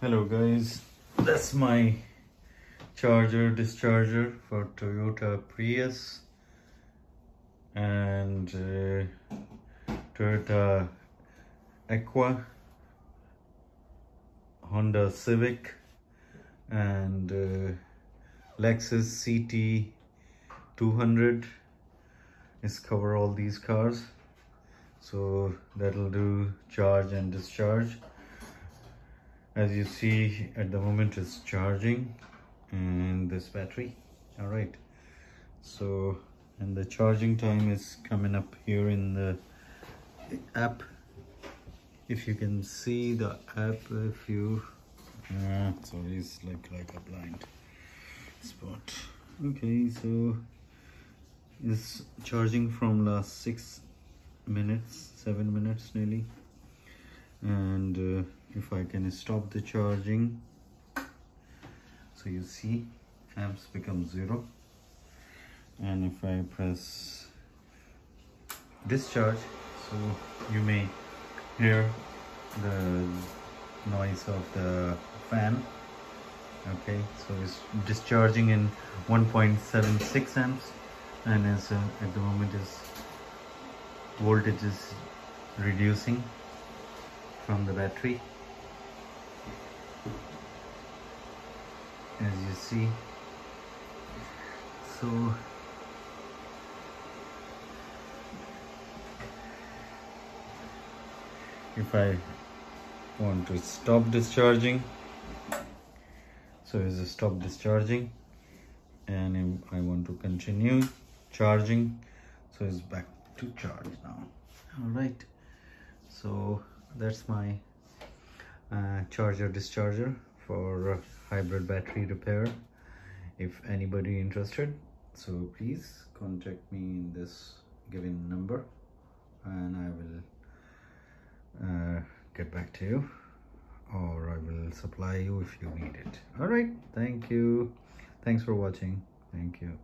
hello guys. That's my charger discharger for toyota prius and uh, toyota aqua honda civic and uh, lexus ct 200 is cover all these cars. So that'll do charge and discharge as you see at the moment it's charging and this battery. All right. So and the charging time is coming up here in the, the app. If you can see the app if you uh, so it's like like a blind spot. Okay so it's charging from last six minutes seven minutes nearly and uh, if I can stop the charging so you see amps become zero. And if I press discharge so you may hear the noise of the fan. Okay so it's discharging in 1.76 amps. And as uh, at the moment is voltage is reducing from the battery. As you see. So if I want to stop discharging so is a stop discharging and I want to continue charging so it's back to charge now. All right. So that's my uh, charger discharger for hybrid battery repair if anybody interested. So please contact me in this given number and I will uh, get back to you or I will supply you if you need it. All right. Thank you. Thanks for watching. Thank you